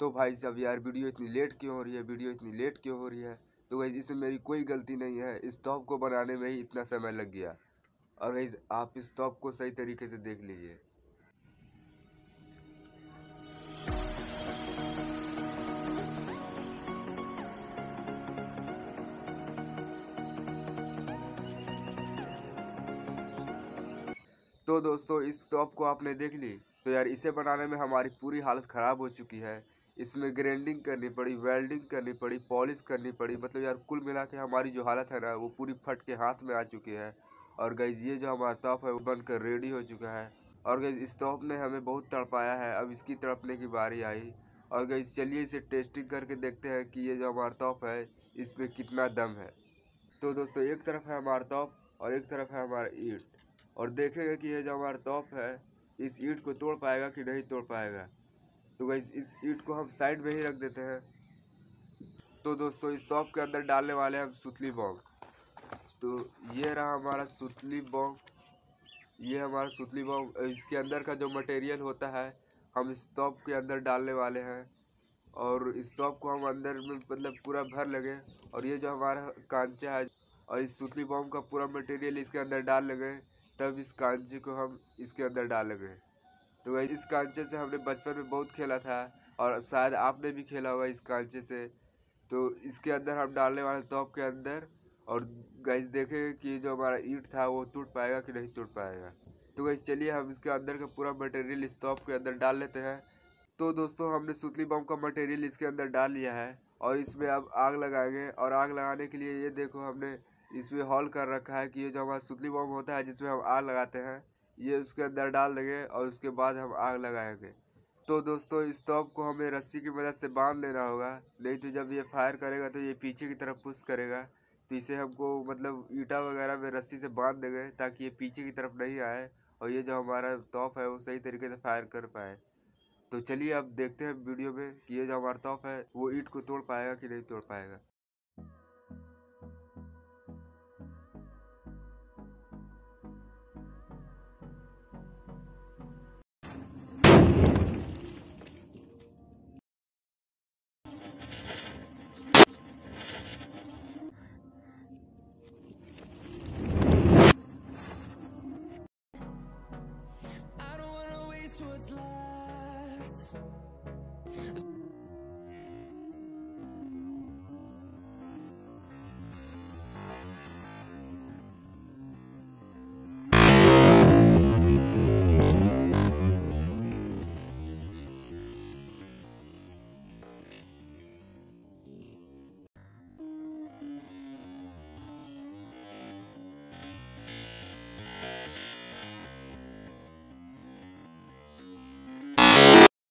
तो भाई साहब यार वीडियो इतनी लेट क्यों हो रही है? वीडियो इतनी लेट क्यों हो रही है? तो भाई इसमें मेरी कोई गलती नहीं है, इस टॉप को बनाने में ही इतना समय लग गया। और भाई आप इस टॉप को सही तरीके से देख लीजिए। तो दोस्तों, इस टॉप को आपने देख ली? तो यार इसे बनाने में हमारी पूरी हालत ख़राब हो चुकी है। इसमें ग्राइंडिंग करनी पड़ी वेल्डिंग करनी पड़ी पॉलिश करनी पड़ी। मतलब यार, कुल मिला के हमारी जो हालत है ना, वो पूरी फट के हाथ में आ चुकी है। और गई ये जो हमारा टॉप है, वो बनकर रेडी हो चुका है। और गई इस टॉप ने हमें बहुत तड़पाया है। अब इसकी तड़पने की बारी आई। और गई चलिए इसे टेस्टिंग करके देखते हैं कि ये जो हमारा टॉप है, इसमें कितना दम है। तो दोस्तों, एक तरफ़ है हमारा टॉप और एक तरफ़ है हमारा ईट। और देखेंगे कि ये जो हमारा टॉप है, इस ईट को तोड़ पाएगा कि नहीं तोड़ पाएगा। तो गई इस ईट को हम साइड में ही रख देते हैं। तो दोस्तों, इस टॉप के अंदर डालने वाले हैं हम सुतली बॉम्ब तो ये रहा हमारा सुतली बॉम्ब ये हमारा सुतली बॉम्ब इसके अंदर का जो मटेरियल होता है, हम इस टॉप के अंदर डालने वाले हैं। और इस टॉप को हम अंदर में मतलब पूरा भर लगे। और ये जो हमारा कांचा है, और इस सुतली बॉम्ब का पूरा मटेरियल इसके अंदर डाल लगे। तब इस कांचे को हम इसके अंदर डालेंगे। तो भाई इस कांचे से हमने बचपन में बहुत खेला था और शायद आपने भी खेला होगा इस कांचे से। तो इसके अंदर हम डालने वाले तोप के अंदर और गैस देखेंगे कि जो हमारा ईट था वो टूट पाएगा कि नहीं टूट पाएगा। तो गैस चलिए हम इसके अंदर का पूरा मटेरियल इस तोप के अंदर डाल लेते हैं। तो दोस्तों, हमने सुतली बम का मटेरियल इसके अंदर डाल लिया है और इसमें अब आग लगाएँगे और आग लगाने के लिए ये देखो हमने इसमें हॉल कर रखा है कि ये जो हमारा सुतली बम होता है जिसमें हम आग लगाते हैं ये उसके अंदर डाल देंगे और उसके बाद हम आग लगाएँगे। तो दोस्तों, इस तोप को हमें रस्सी की मदद से बाँध लेना होगा। नहीं तो जब ये फायर करेगा तो ये पीछे की तरफ़ पुश करेगा। तो इसे हमको मतलब ईटा वगैरह में रस्सी से बाँध देंगे ताकि ये पीछे की तरफ़ नहीं आए और ये जो हमारा तोप है वो सही तरीके से फायर कर पाए। तो चलिए अब देखते हैं वीडियो में कि ये जो हमारा तोप है, वो ईट को तोड़ पाएगा कि नहीं तोड़ पाएगा। Left.